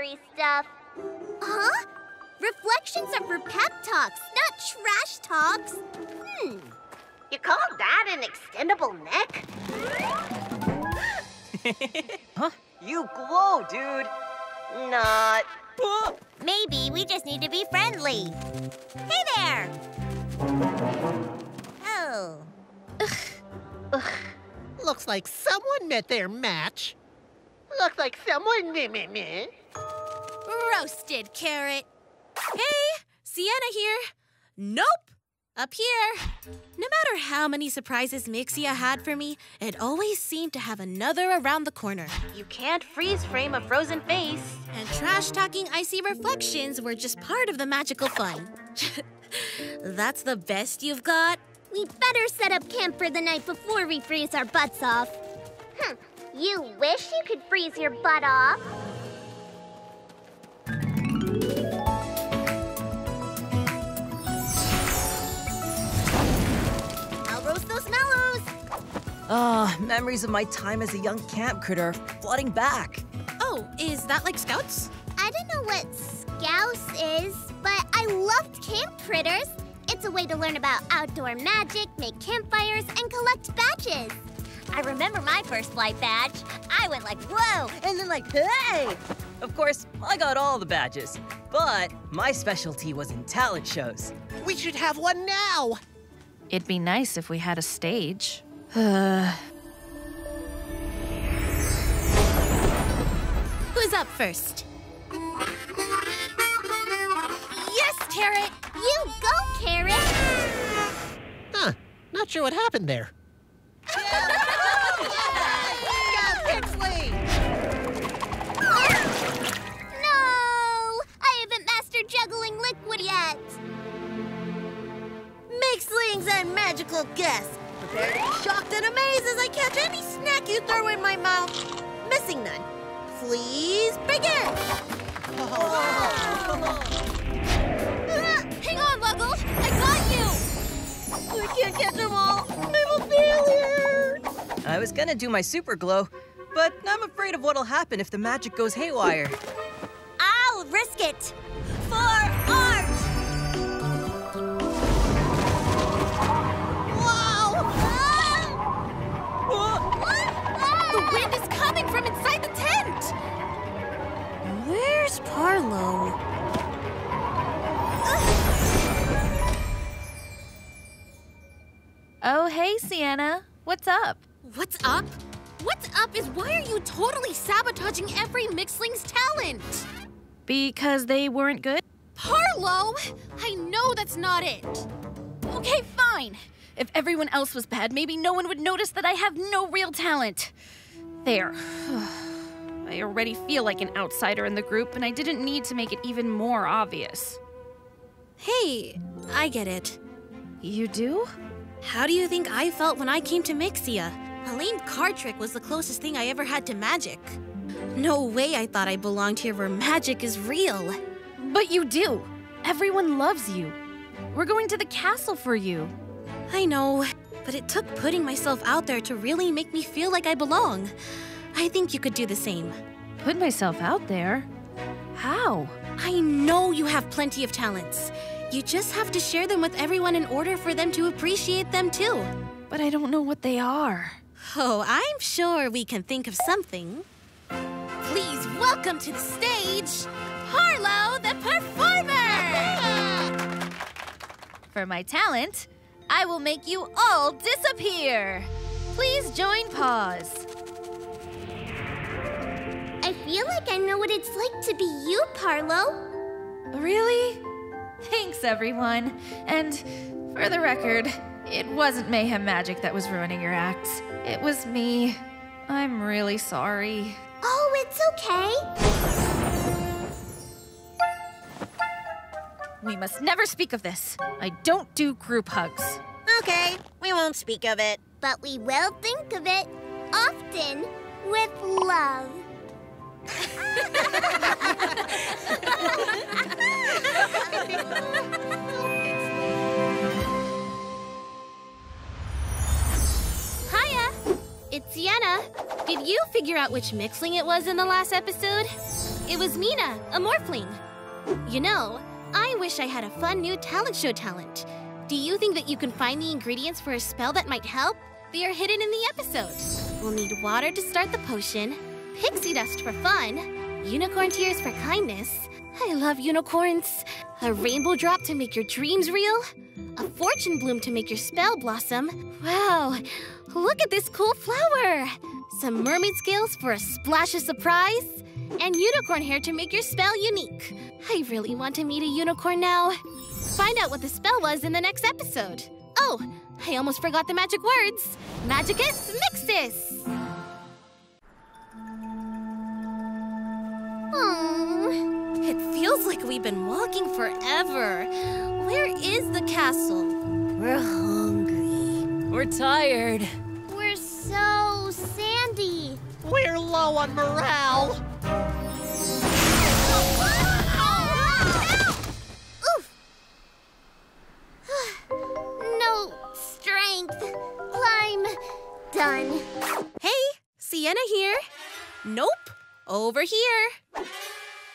papery stuff. Huh? Reflections are for pep talks, not trash talks. Hmm. You call that an extendable neck? Huh? You glow, dude. Not. Maybe we just need to be friendly. Hey there! Oh. Ugh. Ugh. Looks like someone met their match. Looks like someone me me me. Roasted carrot. Hey, Sienna here. Nope. Up here. No matter how many surprises Mixia had for me, it always seemed to have another around the corner. You can't freeze frame a frozen face. And trash talking icy reflections were just part of the magical fun. That's the best you've got? We better set up camp for the night before we freeze our butts off. Hm. You wish you could freeze your butt off. Ah, memories of my time as a young camp critter flooding back. Oh, is that like scouts? I don't know what Scouts is, but I loved Camp Critters. It's a way to learn about outdoor magic, make campfires, and collect badges. I remember my first flight badge. I went like, whoa, and then like, hey! Of course, I got all the badges, but my specialty was in talent shows. We should have one now. It'd be nice if we had a stage. Who's up first? Yes, Carrot! You go, Carrot! Huh. Not sure what happened there. No! I haven't mastered juggling liquid yet. Make slings and magical guests. Prepare to be shocked and amazed as I catch any snack you throw in my mouth. Missing none. Please begin. Ah, hang on, Luggles. I got you. I can't catch them all. I'm a failure. I was gonna do my super glow, but I'm afraid of what'll happen if the magic goes haywire. I'll risk it. For Where's Parlo? Oh, hey, Sienna. What's up? What's up? What's up is why are you totally sabotaging every Mixling's talent? Because they weren't good? Parlo! I know that's not it. Okay, fine. If everyone else was bad, maybe no one would notice that I have no real talent. There. I already feel like an outsider in the group, and I didn't need to make it even more obvious. Hey, I get it. You do? How do you think I felt when I came to Mixia? A lame card trick was the closest thing I ever had to magic. No way I thought I belonged here where magic is real. But you do. Everyone loves you. We're going to the castle for you. I know, but it took putting myself out there to really make me feel like I belong. I think you could do the same. Put myself out there? How? I know you have plenty of talents. You just have to share them with everyone in order for them to appreciate them too. But I don't know what they are. Oh, I'm sure we can think of something. Please welcome to the stage, Harlow the Performer! For my talent, I will make you all disappear. Please join Paws. I feel like I know what it's like to be you, Parlo. Really? Thanks, everyone. And for the record, it wasn't Mayhem Magic that was ruining your acts. It was me. I'm really sorry. Oh, it's okay. We must never speak of this. I don't do group hugs. Okay, we won't speak of it. But we will think of it often with love. Hiya! It's Sienna. Did you figure out which Mixling it was in the last episode? it was Mina, a morphling. You know, I wish I had a fun new talent show talent. Do you think that you can find the ingredients for a spell that might help? They are hidden in the episode. We'll need water to start the potion, pixie dust for fun, unicorn tears for kindness. I love unicorns. A rainbow drop to make your dreams real, a fortune bloom to make your spell blossom. Wow, look at this cool flower. Some mermaid scales for a splash of surprise, and unicorn hair to make your spell unique. I really want to meet a unicorn now. Find out what the spell was in the next episode. Oh, I almost forgot the magic words. Magicus Mixus! Feels like we've been walking forever. Where is the castle? We're hungry. We're tired. We're so sandy. We're low on morale. Oof. no strength. I'm done. Hey, Sienna here. Nope, over here.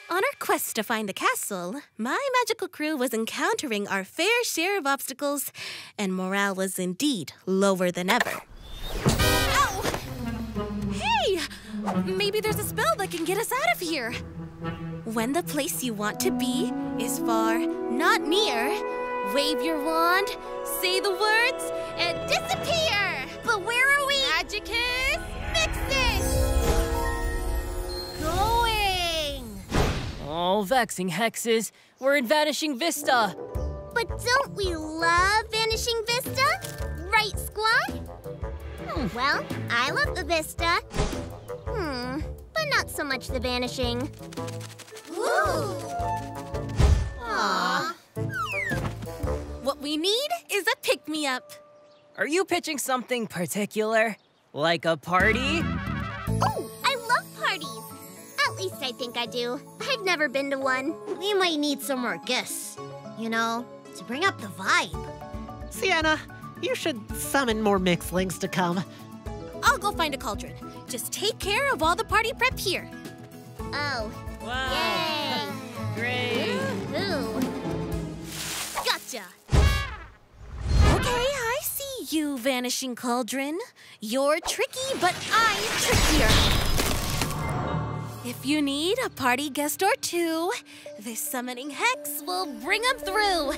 On our quest to find the castle, my magical crew was encountering our fair share of obstacles, and morale was indeed lower than ever. Ow! Hey! Maybe there's a spell that can get us out of here. When the place you want to be is far, not near, wave your wand, say the words, and disappear! But where are we? Magicus Mixus! Oh, vexing hexes. We're in Vanishing Vista. But don't we love Vanishing Vista? Right, squad? Hmm, well, I love the Vista. Hmm, but not so much the Vanishing. Ooh. Aww. What we need is a pick me up. Are you pitching something particular? Like a party? Oh, least I think I do. I've never been to one. We might need some more guests, you know, to bring up the vibe. Sienna, you should summon more mixlings to come. I'll go find a cauldron. Just take care of all the party prep here. Oh, Wow. yay. Great. Ooh. Gotcha. Okay, I see you, Vanishing Cauldron. You're tricky, but I'm trickier. If you need a party guest or two, this summoning hex will bring them through.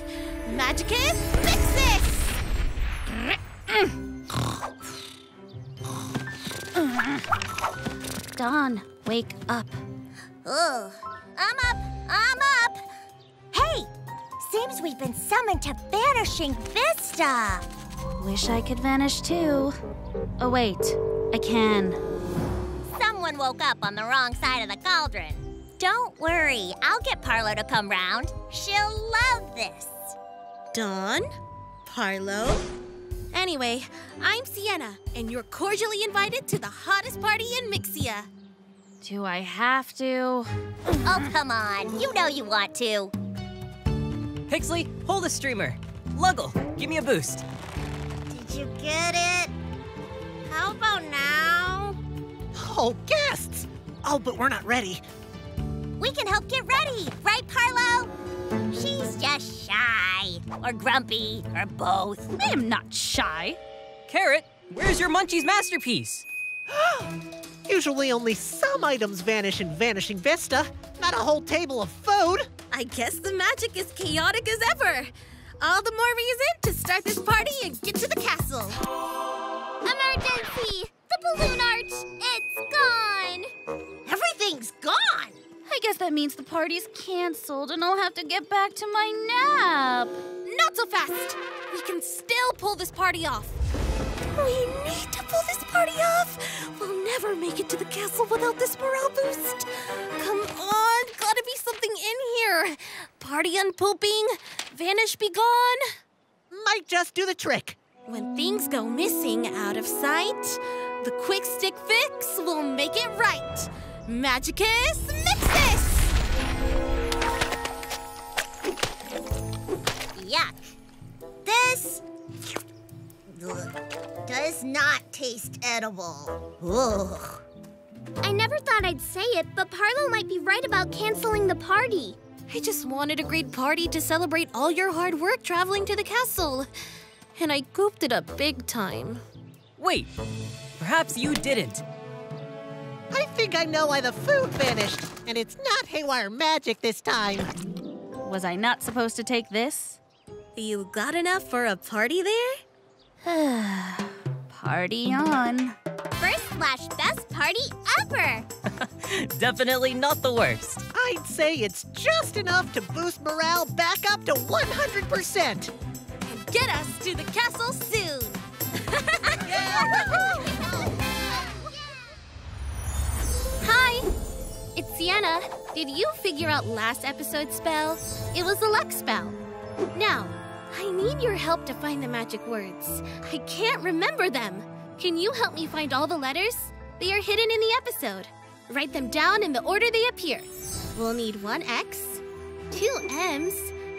Magicus Mixus! Dawn, wake up. Ugh. I'm up. I'm up. Hey, seems we've been summoned to Vanishing Vista. Wish I could vanish too. Oh, wait, I can. Someone woke up on the wrong side of the cauldron. Don't worry, I'll get Parlo to come round. She'll love this. Dawn? Parlo? Anyway, I'm Sienna, and you're cordially invited to the hottest party in Mixia. Do I have to? Oh, come on. You know you want to. Pixley, hold the streamer. Luggle, give me a boost. Did you get it? Oh, guests! Oh, but we're not ready. We can help get ready, right, Parlo? She's just shy, or grumpy, or both. I am not shy. Carrot, where's your Munchies masterpiece? Usually only some items vanish in Vanishing Vista, not a whole table of food. I guess the magic is chaotic as ever. All the more reason to start this party and get to the castle. Emergency! The balloon arch! It's gone! Everything's gone! I guess that means the party's canceled and I'll have to get back to my nap. Not so fast. We can still pull this party off. We need to pull this party off. We'll never make it to the castle without this morale boost. Come on, gotta be something in here. Party unpooping, vanish be gone. Might just do the trick. When things go missing out of sight, the quick stick fix will make it right. Magicus Mixus! Yuck. This does not taste edible. Ugh. I never thought I'd say it, but Parlo might be right about canceling the party. I just wanted a great party to celebrate all your hard work traveling to the castle. And I gooped it up big time. Wait, perhaps you didn't. I think I know why the food vanished, and it's not haywire magic this time. Was I not supposed to take this? You got enough for a party there? Party on. First slash best party ever! Definitely not the worst. I'd say it's just enough to boost morale back up to 100%. And get us to the castle soon! Sienna. Did you figure out last episode's spell? It was the luck spell. Now, I need your help to find the magic words. I can't remember them. Can you help me find all the letters? They are hidden in the episode. Write them down in the order they appear. We'll need one X, two M's,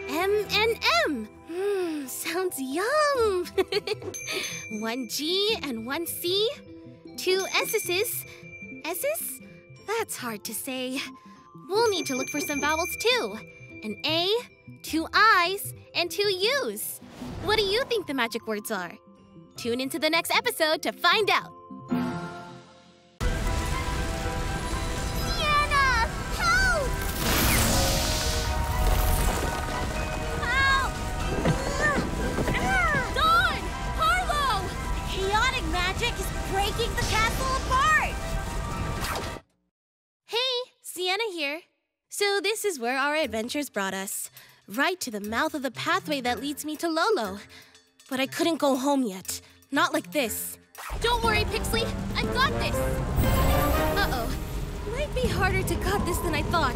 M and M. Mmm, sounds yum. one G and one C, two S's. S's? That's hard to say. We'll need to look for some vowels too. An A, two I's, and two U's. What do you think the magic words are? Tune into the next episode to find out. So this is where our adventures brought us. Right to the mouth of the pathway that leads me to Lolo. But I couldn't go home yet. Not like this. Don't worry, Pixley. I've got this. Uh-oh. Might be harder to cut this than I thought.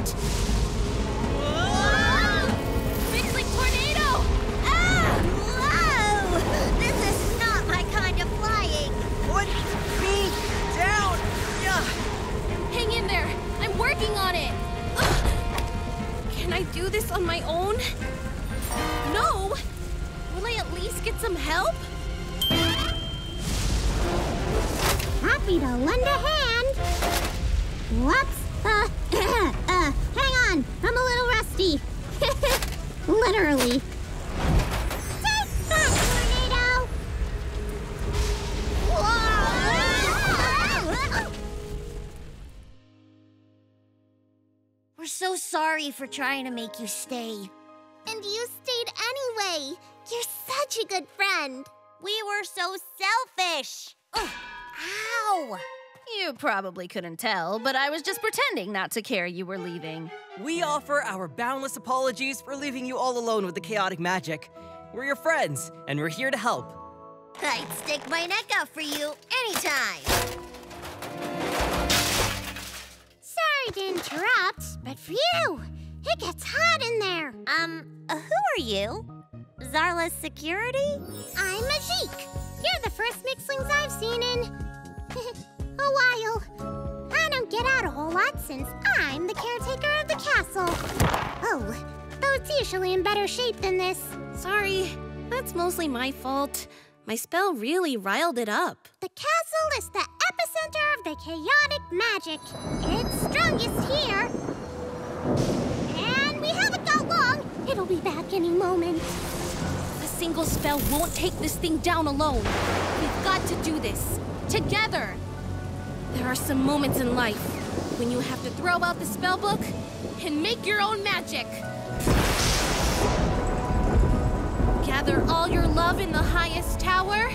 Pixley tornado! Ah! Whoa! This is not my kind of flying! Put me down! Yeah. Hang in there. I'm working on it. Can I do this on my own? No. Will I at least get some help? Happy to lend a hand. Whoops. Uh, uh, hang on. I'm a little rusty. Literally. So sorry for trying to make you stay. And you stayed anyway. You're such a good friend. We were so selfish! Ugh. Ow! You probably couldn't tell, but I was just pretending not to care you were leaving. We offer our boundless apologies for leaving you all alone with the chaotic magic. We're your friends, and we're here to help. I'd stick my neck out for you anytime! Sorry to interrupt, but phew! It gets hot in there. Um, uh, who are you? Zarla's security? I'm Majik. You're the first mixlings I've seen in a while. I don't get out a whole lot since I'm the caretaker of the castle. Oh, though it's usually in better shape than this. Sorry. That's mostly my fault. My spell really riled it up. The castle is the epicenter of the chaotic magic. It's strongest here. And we haven't got long. It'll be back any moment. A single spell won't take this thing down alone. We've got to do this. Together. There are some moments in life when you have to throw out the spell book and make your own magic. Gather all your love in the highest tower,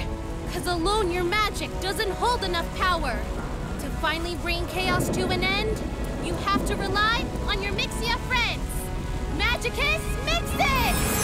because alone your magic doesn't hold enough power. To finally bring chaos to an end, you have to rely on your Mixia friends. Magicus Mixus!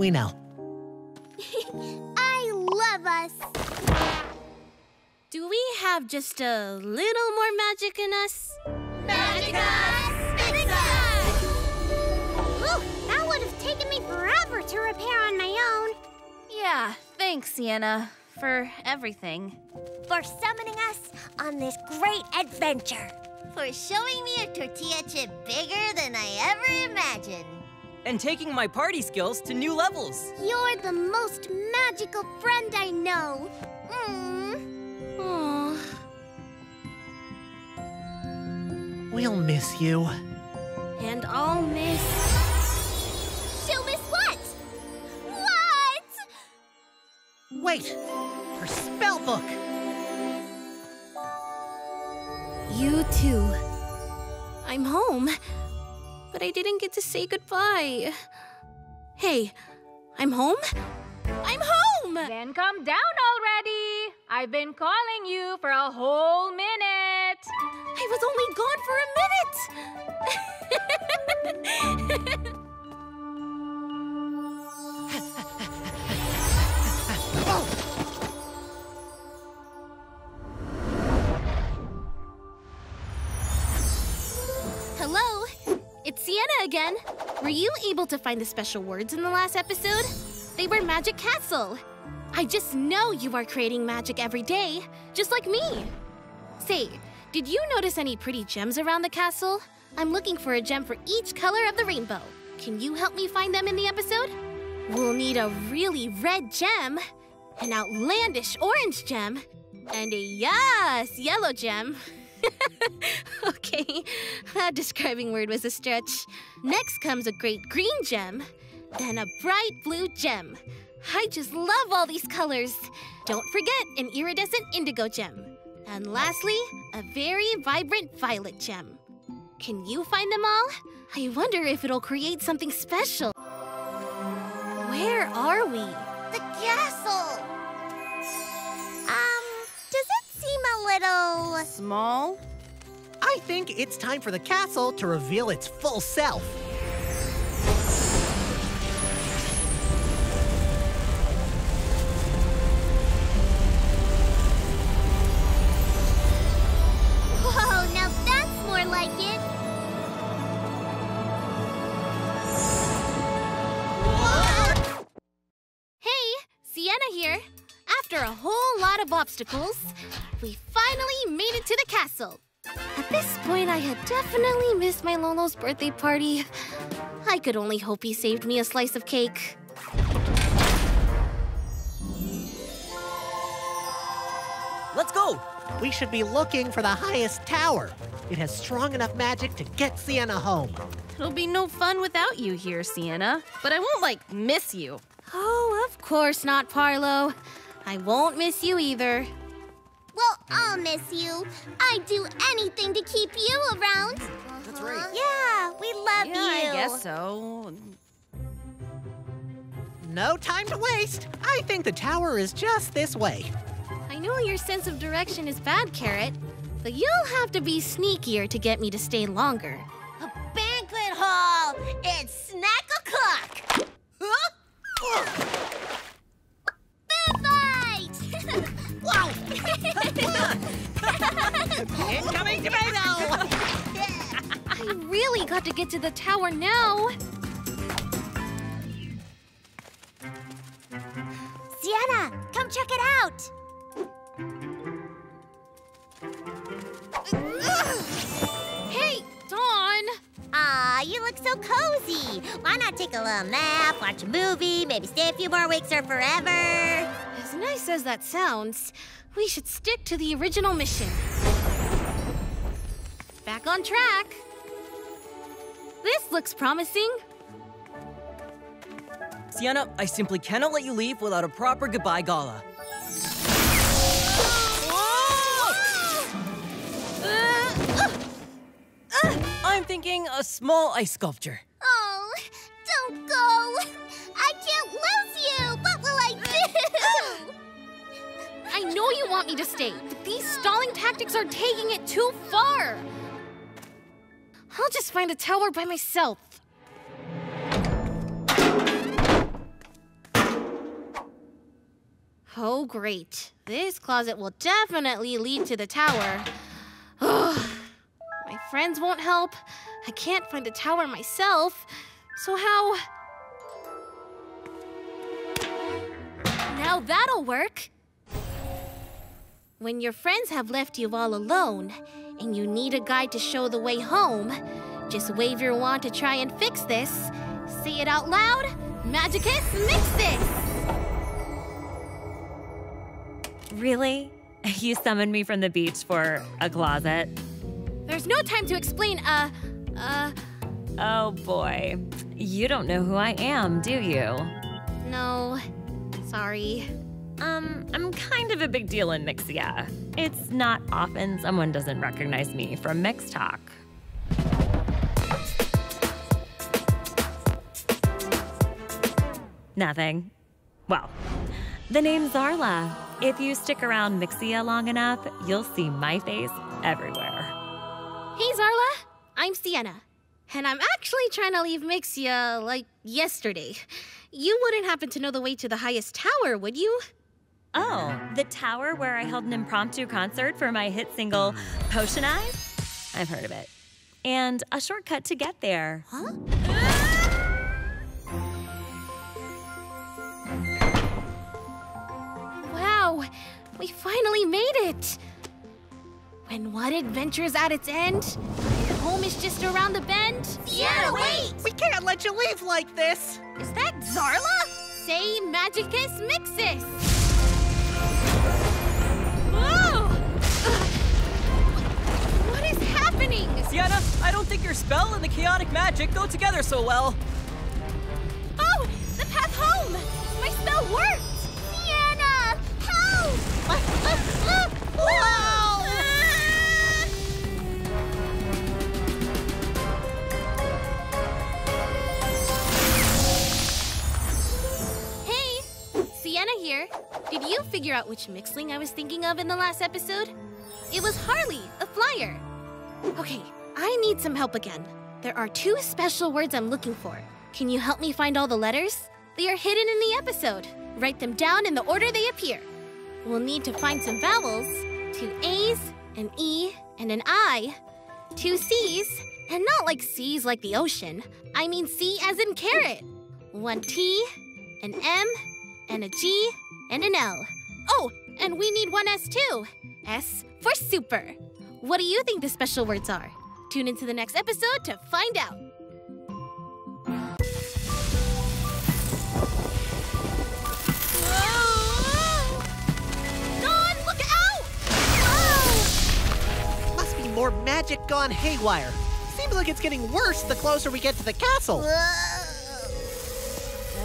We know. I love us. Do we have just a little more magic in us? Magicus! Mixus! Whew, that would have taken me forever to repair on my own. Yeah, thanks, Sienna, for everything. For summoning us on this great adventure. For showing me a tortilla chip bigger than I ever imagined. And taking my party skills to new levels. You're the most magical friend I know. Mm. Aw. We'll miss you. And I'll miss. She'll miss what? What? Wait, her spell book. You too. I'm home, but I didn't get to say goodbye. Hey, I'm home? I'm home! Then come down already. I've been calling you for a whole minute. I was only gone for a minute! again. Were you able to find the special words in the last episode? They were Magic Castle. I just know you are creating magic every day, just like me. Say, did you notice any pretty gems around the castle? I'm looking for a gem for each color of the rainbow. Can you help me find them in the episode? We'll need a really red gem, an outlandish orange gem, and a yes, yellow gem. okay, that describing word was a stretch. Next comes a great green gem, then a bright blue gem. I just love all these colors. Don't forget an iridescent indigo gem. And lastly, a very vibrant violet gem. Can you find them all? I wonder if it'll create something special. Where are we? The castle! Little. Small? I think it's time for the castle to reveal its full self. Whoa, now that's more like it. Hey, Sienna here. After a whole lot of obstacles, we castle. At this point, I had definitely missed my Lolo's birthday party. I could only hope he saved me a slice of cake. Let's go. We should be looking for the highest tower. It has strong enough magic to get Sienna home. It'll be no fun without you here, Sienna. But I won't, like, miss you. Oh, of course not, Parlo. I won't miss you either. Well, I'll miss you. I'd do anything to keep you around. That's right. Yeah, we love yeah, you. I guess so. No time to waste. I think the tower is just this way. I know your sense of direction is bad, Carrot, but you'll have to be sneakier to get me to stay longer. A banquet hall! It's snack o'clock! Huh? Food! Incoming tomato! I really got to get to the tower now. Sienna, come check it out! Hey, Dawn! Aw, you look so cozy. Why not take a little nap, watch a movie, maybe stay a few more weeks or forever? Nice as that sounds, we should stick to the original mission. Back on track. This looks promising. Sienna, I simply cannot let you leave without a proper goodbye gala. I'm thinking a small ice sculpture. Oh, don't go. I can't lose you. I know you want me to stay, but these stalling tactics are taking it too far. I'll just find a tower by myself. Oh, great. This closet will definitely lead to the tower. Ugh. My friends won't help. I can't find a tower myself. So how... Now that'll work. When your friends have left you all alone, and you need a guide to show the way home, just wave your wand to try and fix this. Say it out loud. Magicus Mixus! Really? You summoned me from the beach for a closet? There's no time to explain, uh, uh, Oh boy. You don't know who I am, do you? no. Sorry. Um, I'm kind of a big deal in Mixia. It's not often someone doesn't recognize me from Mix Talk. Nothing. Well, the name's Zarla. If you stick around Mixia long enough, you'll see my face everywhere. Hey, Zarla. I'm Sienna. And I'm actually trying to leave Mixia, like, yesterday. You wouldn't happen to know the way to the highest tower, would you? Oh, the tower where I held an impromptu concert for my hit single, Potion Eyes? I've heard of it. And a shortcut to get there. Huh? Wow, we finally made it! When one adventure's at its end, is just around the bend. Sienna, wait! We can't let you leave like this! Is that Zarla? Say Magicus Mixus! Whoa! What is happening? Sienna, I don't think your spell and the chaotic magic go together so well. Oh, the path home! My spell worked! Sienna! Help! Uh, uh, uh, whoa! Here. Did you figure out which mixling I was thinking of in the last episode? It was Harley, a flyer. Okay, I need some help again. There are two special words I'm looking for. Can you help me find all the letters? They are hidden in the episode. Write them down in the order they appear. We'll need to find some vowels two A's, an E, and an I, two C's, and not like C's like the ocean. I mean C as in carrot. One T, an M, and a G, and an L. Oh, and we need one S too. S for super. What do you think the special words are? Tune into the next episode to find out. Dawn, look out! Whoa! Must be more magic gone haywire. Seems like it's getting worse the closer we get to the castle.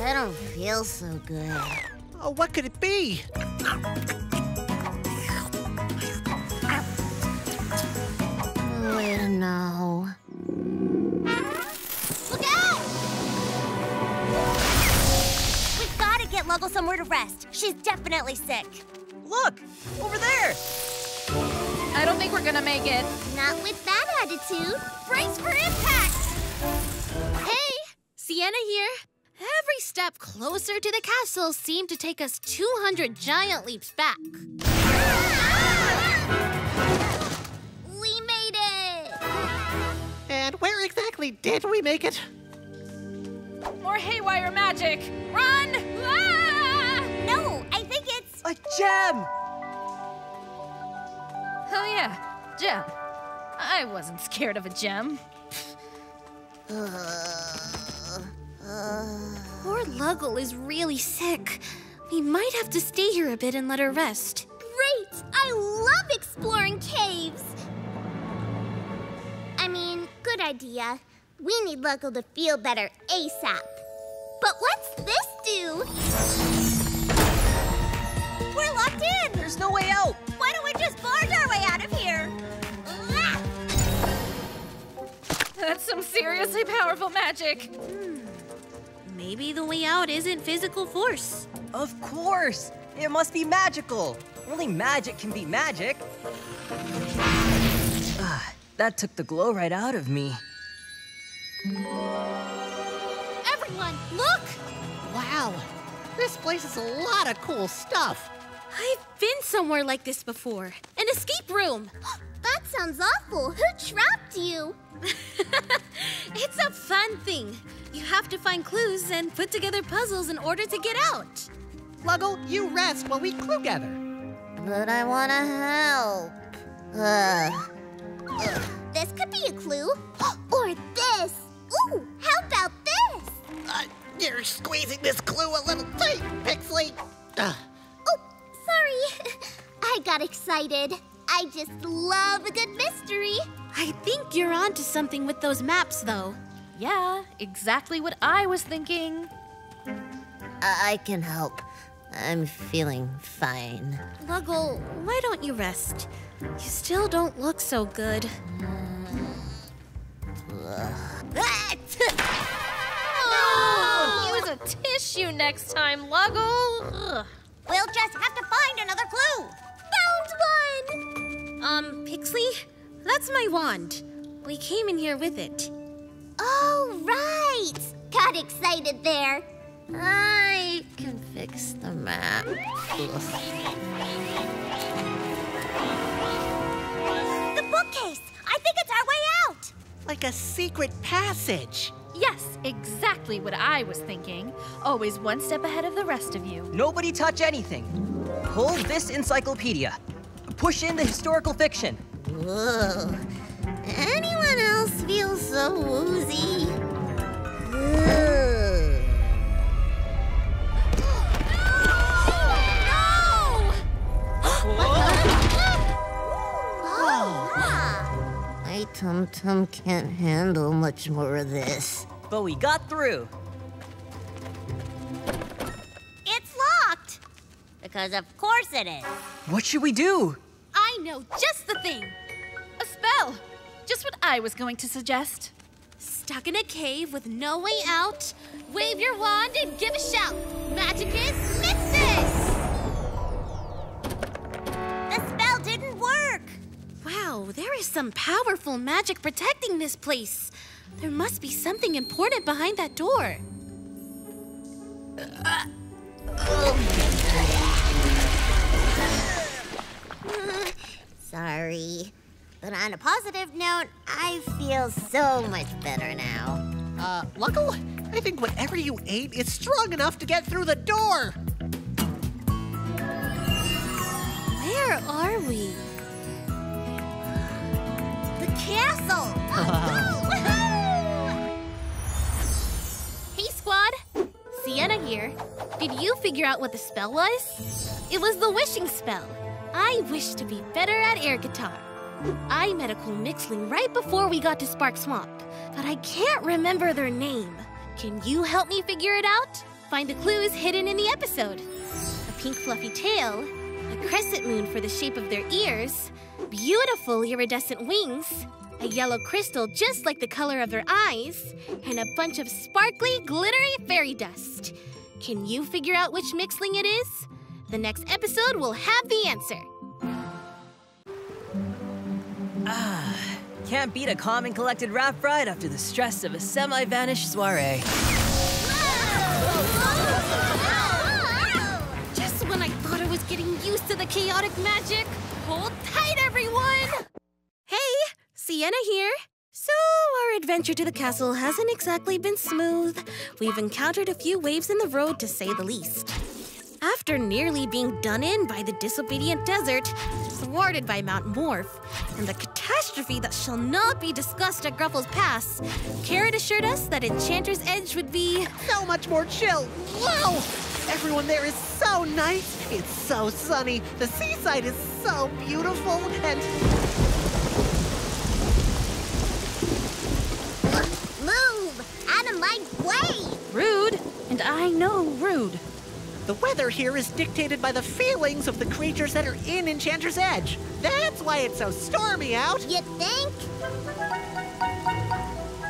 I don't feel so good. Oh, what could it be? Oh, I don't know. Look out! We've gotta get Luggle somewhere to rest. She's definitely sick. Look, over there. I don't think we're gonna make it. Not with that attitude. Brace for impact! Hey, Sienna here. Every step closer to the castle seemed to take us 200 giant leaps back. We made it! And where exactly did we make it? More haywire magic! Run! Ah! No, I think it's. A gem! Oh yeah, gem. I wasn't scared of a gem. Poor Luggle is really sick. We might have to stay here a bit and let her rest. Great! I love exploring caves! I mean, good idea. We need Luggle to feel better ASAP. But what's this do? We're locked in! There's no way out. Why don't we just barge our way out of here? Ah! That's some seriously powerful magic. Maybe the way out isn't physical force. Of course. It must be magical. Only magic can beat magic. Ah, that took the glow right out of me. Everyone, look! Wow, this place is a lot of cool stuff. I've been somewhere like this before. An escape room. That sounds awful. Who trapped you? It's a fun thing. You have to find clues and put together puzzles in order to get out. Luggle, you rest while we clue gather. But I want to help. Ugh. This could be a clue. or this. Ooh, how about this? Uh, you're squeezing this clue a little tight, Pixley. Ugh. Oh, sorry. I got excited. I just love a good mystery. I think you're onto something with those maps, though. Yeah, exactly what I was thinking. I, can help. I'm feeling fine. Luggle, why don't you rest? You still don't look so good. Use a tissue next time, Luggle. We'll just have to find another clue. Found one! Um, Pixley? That's my wand. We came in here with it. Oh, right. Got excited there. I can fix the map. The bookcase. I think it's our way out. Like a secret passage. Yes, exactly what I was thinking. Always one step ahead of the rest of you. Nobody touch anything. Hold this encyclopedia. Push in the historical fiction. Ugh. Anyone else feel so woozy? Ugh. My tum tum can't handle much more of this. But we got through. It's locked! Because of course it is. What should we do? I know just the thing. A spell! Just what I was going to suggest. Stuck in a cave with no way out, wave your wand and give a shout. Magicus Mixus! The spell didn't work! Wow, there is some powerful magic protecting this place. There must be something important behind that door. Sorry. But on a positive note, I feel so much better now. Uh, Luggle, I think whatever you ate is strong enough to get through the door. Where are we? The castle! Hey, squad! Sienna here. Did you figure out what the spell was? It was the wishing spell. I wish to be better at air guitar. I met a cool mixling right before we got to Spark Swamp, but I can't remember their name. Can you help me figure it out? Find the clues hidden in the episode. A pink fluffy tail, a crescent moon for the shape of their ears, beautiful iridescent wings, a yellow crystal just like the color of their eyes, and a bunch of sparkly, glittery fairy dust. Can you figure out which mixling it is? The next episode will have the answer. Ah, can't beat a calm and collected raft ride after the stress of a semi-vanished soiree. Just when I thought I was getting used to the chaotic magic, hold tight, everyone! Hey, Sienna here. So, our adventure to the castle hasn't exactly been smooth. We've encountered a few waves in the road, to say the least. After nearly being done in by the disobedient desert, thwarted by Mount Morph, and the catastrophe that shall not be discussed at Gruffle's Pass, Carrot assured us that Enchanter's Edge would be So much more chill. Wow! Everyone there is so nice. It's so sunny. The seaside is so beautiful. And Move! Out of my way! Rude, and I know rude. The weather here is dictated by the feelings of the creatures that are in Enchanter's Edge. That's why it's so stormy out. You think?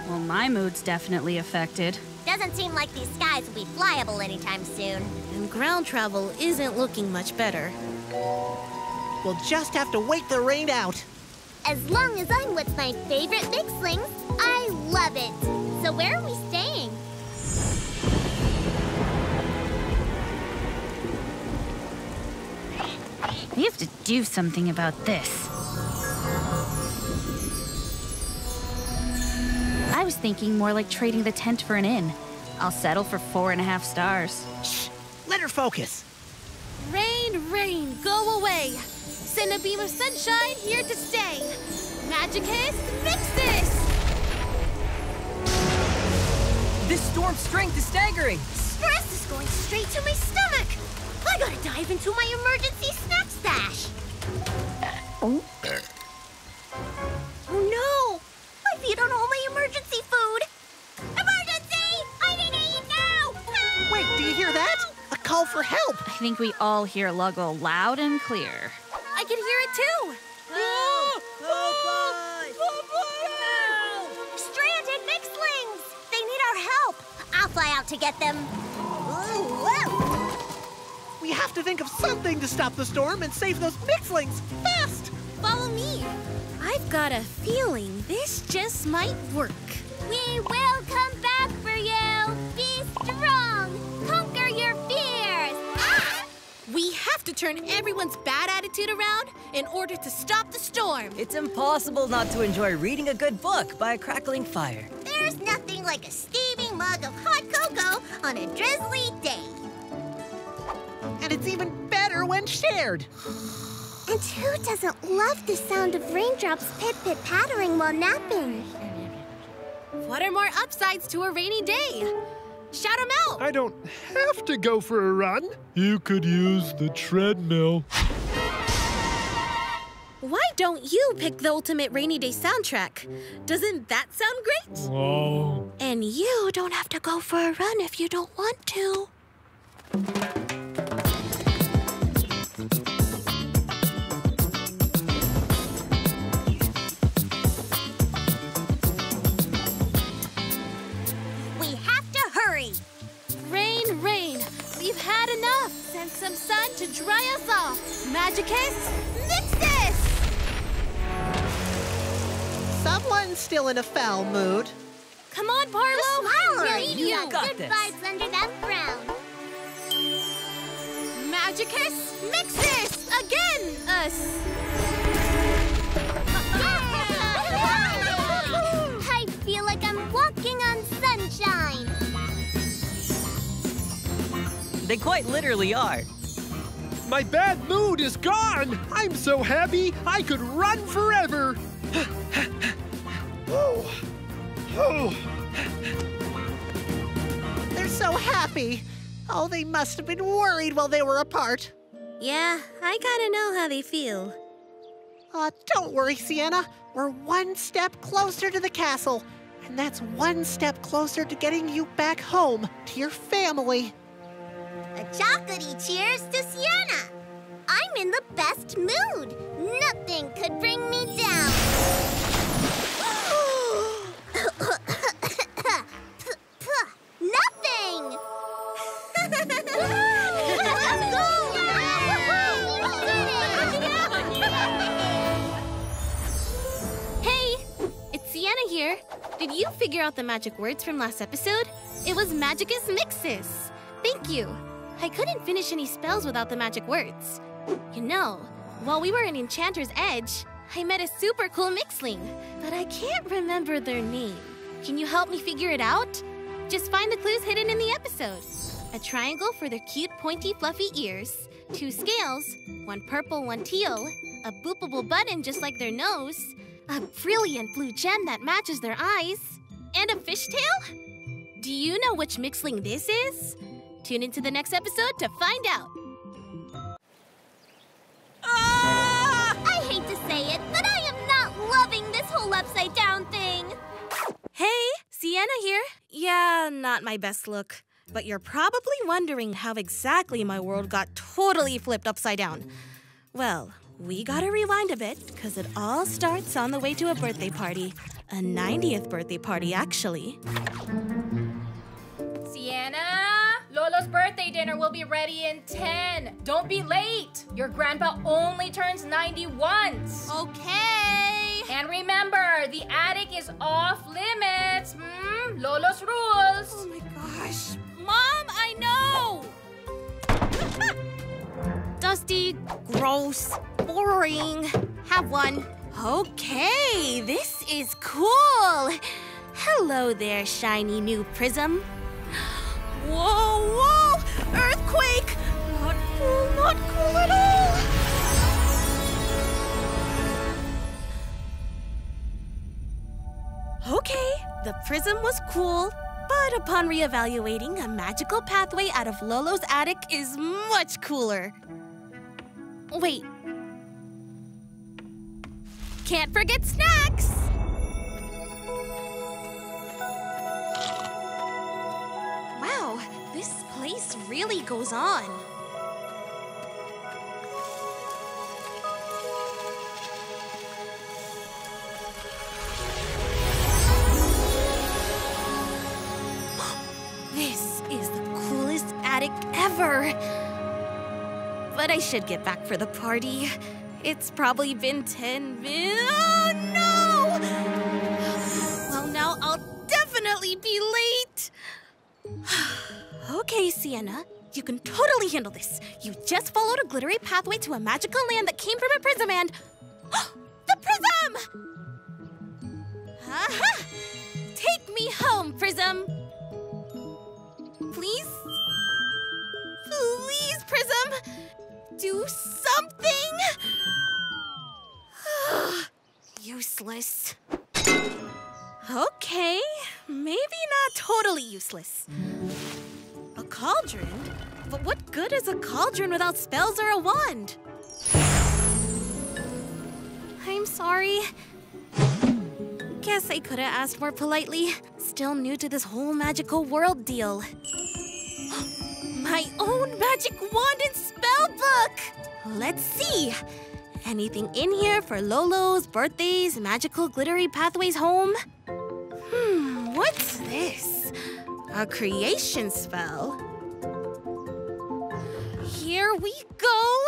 Well, my mood's definitely affected. Doesn't seem like these skies will be flyable anytime soon. and ground travel isn't looking much better. We'll just have to wait the rain out. As long as I'm with my favorite mixlings, I love it. So where are we staying? We have to do something about this. I was thinking more like trading the tent for an inn. I'll settle for four and a half stars. Shh! Let her focus. Rain, rain, go away. Send a beam of sunshine here to stay. Magicus, fix this! This storm's strength is staggering. Stress is going straight to my stomach. I gotta dive into my emergency snack stash. Oh. Oh no! I've eaten all my emergency food. Emergency! I need to eat now! Help! Wait, do you hear that? A call for help. I think we all hear Luggle loud and clear. I can hear it too. Oh, oh, oh, Stranded mixlings! They need our help. I'll fly out to get them. Ooh, whoa. We have to think of something to stop the storm and save those mixlings. Fast! Follow me. I've got a feeling this just might work. We will come back for you. Be strong. Conquer your fears. Ah! We have to turn everyone's bad attitude around in order to stop the storm. It's impossible not to enjoy reading a good book by a crackling fire. There's nothing like a steaming mug of hot cocoa on a drizzly day. And it's even better when shared. And who doesn't love the sound of raindrops pit-pit pattering while napping? What are more upsides to a rainy day? Shout them out! I don't have to go for a run. You could use the treadmill. Why don't you pick the ultimate rainy day soundtrack? Doesn't that sound great? Oh. And you don't have to go for a run if you don't want to. Still in a foul mood. Come on, Barlow. Smiler, We need you you. got good vibes under that frown. Magicus, mix this again. Us. I feel like I'm walking on sunshine. They quite literally are. My bad mood is gone. I'm so happy I could run forever. Oh. They're so happy. Oh, they must have been worried while they were apart. Yeah, I gotta know how they feel. Uh, don't worry, Sienna. We're one step closer to the castle. And that's one step closer to getting you back home to your family. A chocolatey cheers to Sienna. I'm in the best mood. Nothing could bring me down. Nothing! Hey, it's Sienna here. Did you figure out the magic words from last episode? It was Magicus Mixus. Thank you. I couldn't finish any spells without the magic words. You know, while we were in Enchanter's Edge, I met a super cool mixling, but I can't remember their name. Can you help me figure it out? Just find the clues hidden in the episode. A triangle for their cute, pointy, fluffy ears, two scales, one purple, one teal, a boopable button just like their nose, a brilliant blue gem that matches their eyes, and a fishtail? Do you know which mixling this is? Tune into the next episode to find out. Upside down thing. Hey, Sienna here. Yeah, not my best look. But you're probably wondering how exactly my world got totally flipped upside down. Well, we gotta rewind a bit, because it all starts on the way to a birthday party. A 90th birthday party, actually. Sienna! Lolo's birthday dinner will be ready in 10. Don't be late. Your grandpa only turns 90 once. Okay. And remember, the attic is off limits. Hmm? Lolo's rules. Oh my gosh. Mom, I know! Dusty, gross, boring. Have one. Okay, this is cool. Hello there, shiny new prism. Whoa, whoa! Earthquake! Not cool, not cool at all! Okay, the prism was cool, but upon reevaluating, a magical pathway out of Lolo's attic is much cooler. Wait. Can't forget snacks! Place really goes on. This is the coolest attic ever. But I should get back for the party. It's probably been 10 minutes. Oh no! Well, now I'll definitely be late. okay, Sienna. You can totally handle this. You just followed a glittery pathway to a magical land that came from a prism and. the prism! Aha! Take me home, prism! Please? Please, Prism! Do something! useless. Okay, maybe not totally useless. Cauldron? But what good is a cauldron without spells or a wand? I'm sorry. Guess I could have asked more politely. Still new to this whole magical world deal. My own magic wand and spell book! Let's see. Anything in here for Lolo's birthdays, magical glittery pathways home? Hmm, what's this? A creation spell. Here we go.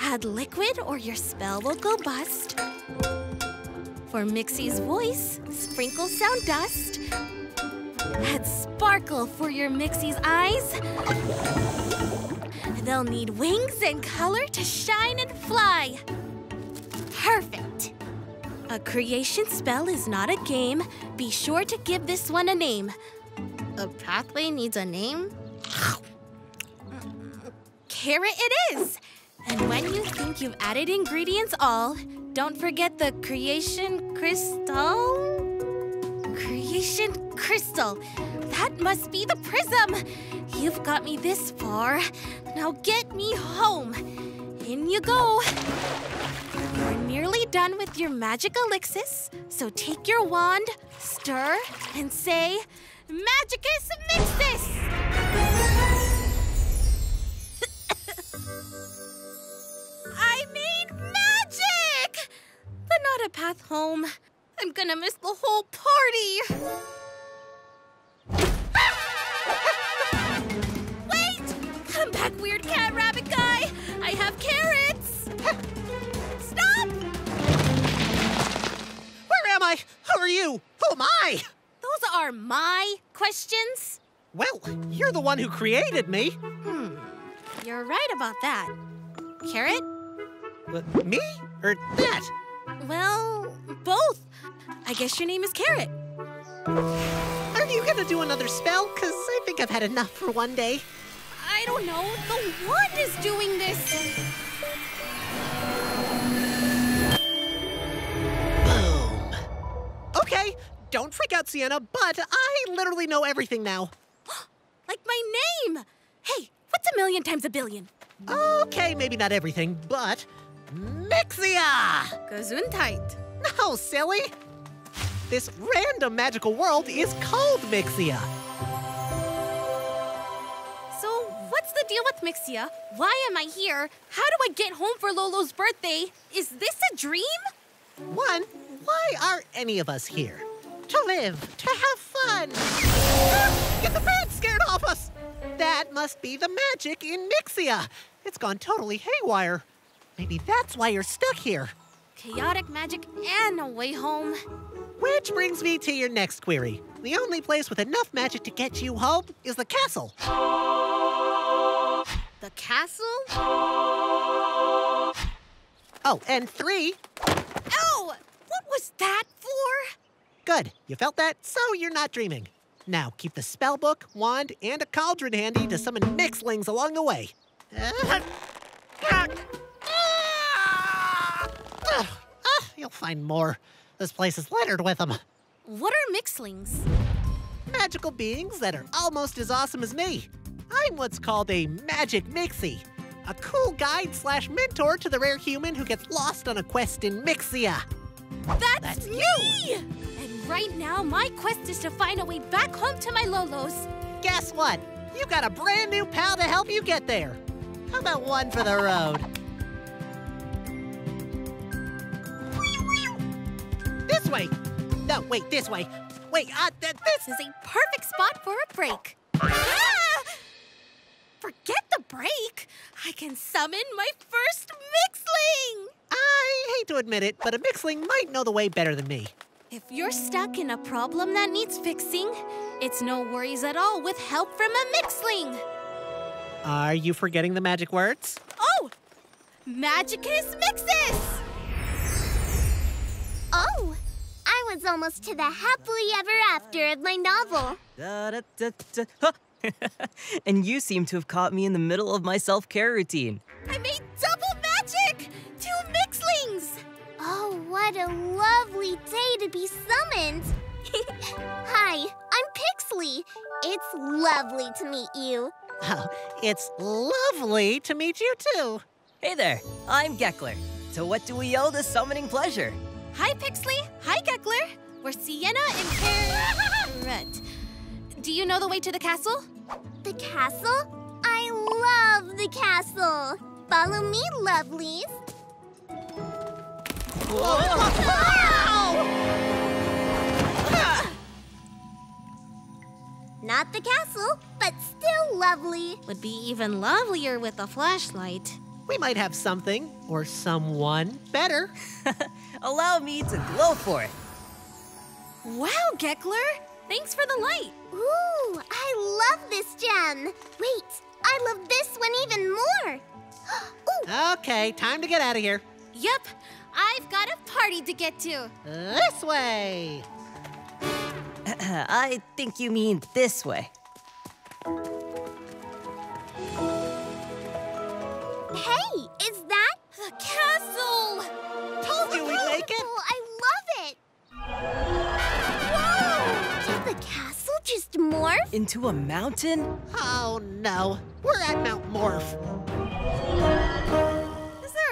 Add liquid or your spell will go bust. For Mixie's voice, sprinkle sound dust. Add sparkle for your Mixie's eyes. They'll need wings and color to shine and fly. Perfect. A creation spell is not a game. Be sure to give this one a name. A pathway needs a name? Mm, Carrot it is! And when you think you've added ingredients all, don't forget the creation crystal? Creation crystal. That must be the prism. You've got me this far. Now get me home. In you go. You're nearly done with your magic elixirs, so take your wand, stir, and say, Magicus Mixus! I made magic! But not a path home. I'm gonna miss the whole party. Wait! Come back, weird cat rabbit guy! I have carrots! Stop! Where am I? Who are you? Who am I? Those are my questions? Well, you're the one who created me. Hmm. You're right about that. Carrot? Uh, me? Or that? Well, both. I guess your name is Carrot. Are you gonna do another spell? Cause I think I've had enough for one day. I don't know. The wand is doing this. Boom. Okay, don't freak out, Sienna, but I literally know everything now. like my name. Hey, what's a million times a billion? Okay, maybe not everything, but Mixia! Gesundheit. No, silly. This random magical world is called Mixia. So, what's the deal with Mixia? Why am I here? How do I get home for Lolo's birthday? Is this a dream? One, why are any of us here? To live, to have fun. Ah, Get the bad scared off us! That must be the magic in Mixia. It's gone totally haywire. Maybe that's why you're stuck here. Chaotic magic and a way home. Which brings me to your next query. The only place with enough magic to get you home is the castle. The castle? Oh, and three. Ow! What was that for? Good. You felt that? So you're not dreaming. Now, keep the spell book, wand, and a cauldron handy to summon mixlings along the way. Uh, you'll find more. This place is littered with them. What are mixlings? Magical beings that are almost as awesome as me. I'm what's called a magic mixie. A cool guide slash mentor to the rare human who gets lost on a quest in Mixia. That's, That's me! And right now, my quest is to find a way back home to my Lolos. Guess what? You got a brand new pal to help you get there. How about one for the road? This way. No, wait, this way. Wait, uh, th- this. Is a perfect spot for a break. Ah! Forget the break. I can summon my first Mixling! I hate to admit it, but a mixling might know the way better than me. If you're stuck in a problem that needs fixing, it's no worries at all with help from a Mixling. Are you forgetting the magic words? Oh! Magicus Mixus! Oh, I was almost to the happily ever after of my novel. Da, da, da, da. Huh. and you seem to have caught me in the middle of my self care routine. I made double magic! Two Mixlings! Oh, what a lovely day to be summoned. Hi, I'm Pixley. It's lovely to meet you. Oh, it's lovely to meet you too. Hey there, I'm Geckler. So, what do we owe this summoning pleasure? Hi, Pixley. Hi, Geckler. We're Sienna and Carrot. Do you know the way to the castle? The castle? I love the castle. Follow me, lovelies. Not the castle, but still lovely. Would be even lovelier with a flashlight. We might have something or someone better. Allow me to glow for it. Wow, Geckler! Thanks for the light. Ooh, I love this gem. Wait, I love this one even more. Ooh, Okay, time to get out of here. Yep, I've got a party to get to. This way. I think you mean this way. hey, is that? The castle! Told you we'd make it. Oh, I love it. Whoa! Did the castle just morph? Into a mountain? Oh no, we're at Mount Morph.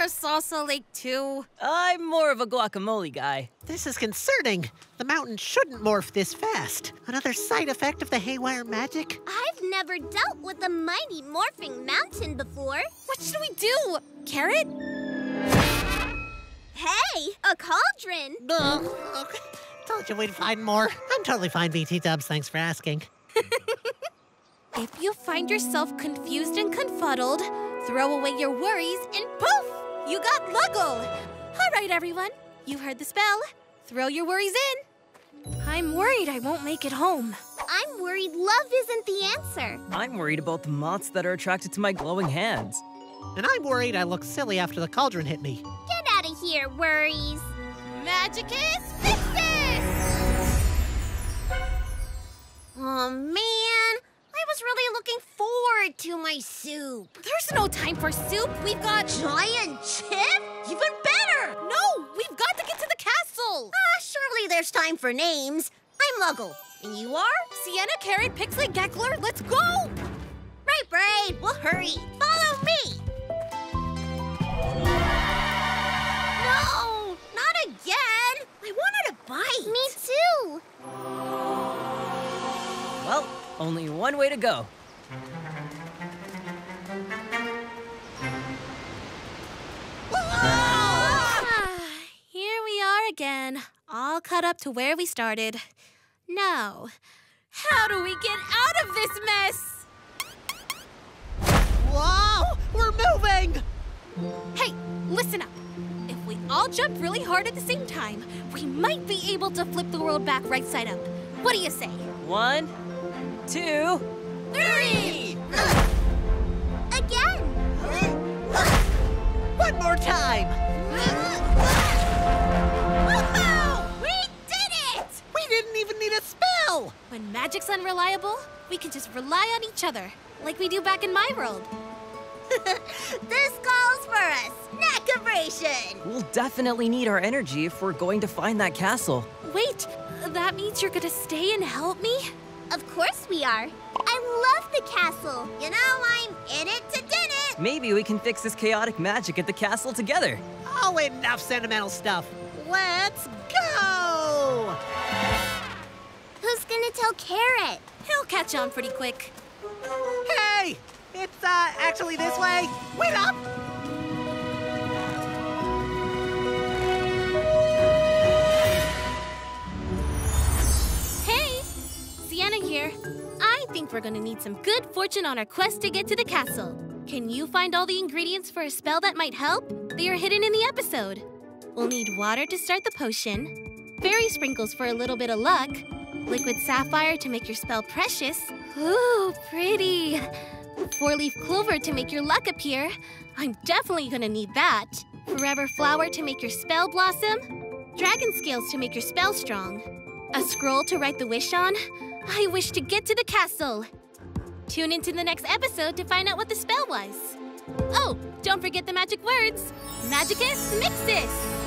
Is there a salsa lake too? I'm more of a guacamole guy. This is concerning. The mountain shouldn't morph this fast. Another side effect of the haywire magic? I've never dealt with a mighty morphing mountain before. What should we do? Carrot? Hey, a cauldron. Ugh, okay. Told you we'd find more. I'm totally fine, BT Dubs. Thanks for asking. If you find yourself confused and confuddled, throw away your worries and poof! You got Luggle! All right, everyone. You heard the spell. Throw your worries in. I'm worried I won't make it home. I'm worried love isn't the answer. I'm worried about the moths that are attracted to my glowing hands. And I'm worried I look silly after the cauldron hit me. Get out of here, worries. Magicus Fixus! Oh man, I was really looking forward to my soup. There's no time for soup. We've got. Giant chip? Even better! No! We've got to get to the castle! Ah, surely there's time for names. I'm Luggle. And you are? Sienna, Carrot, Pixley, Geckler, let's go! Right, Braid. We'll hurry. Follow me. No, not again. I wanted a bite. Me too. Well, only one way to go. Ah, Here we are again, all cut up to where we started. Now, how do we get out of this mess? Whoa! We're moving! Hey, listen up. If If we all jump really hard at the same time, we might be able to flip the world back right side up. What do you say? One, two, Three! Again! One more time! We did it! We didn't even need a spell! When magic's unreliable, we can just rely on each other, like we do back in my world. This calls for a snack operation. We'll definitely need our energy if we're going to find that castle. Wait, that means you're gonna stay and help me? Of course we are. I love the castle. You know, I'm in it to din it. Maybe we can fix this chaotic magic at the castle together. Oh, enough sentimental stuff. Let's go! Who's gonna tell Carrot? He'll catch on pretty quick. Hey! It's, uh, actually this way. Wait up! Here. I think we're gonna need some good fortune on our quest to get to the castle. Can you find all the ingredients for a spell that might help? They are hidden in the episode. We'll need water to start the potion, fairy sprinkles for a little bit of luck, liquid sapphire to make your spell precious. Ooh, pretty. Four leaf clover to make your luck appear. I'm definitely gonna need that. Forever flower to make your spell blossom. Dragon scales to make your spell strong. A scroll to write the wish on. I wish to get to the castle. Tune into the next episode to find out what the spell was. Oh, don't forget the magic words. Magicus Mixus!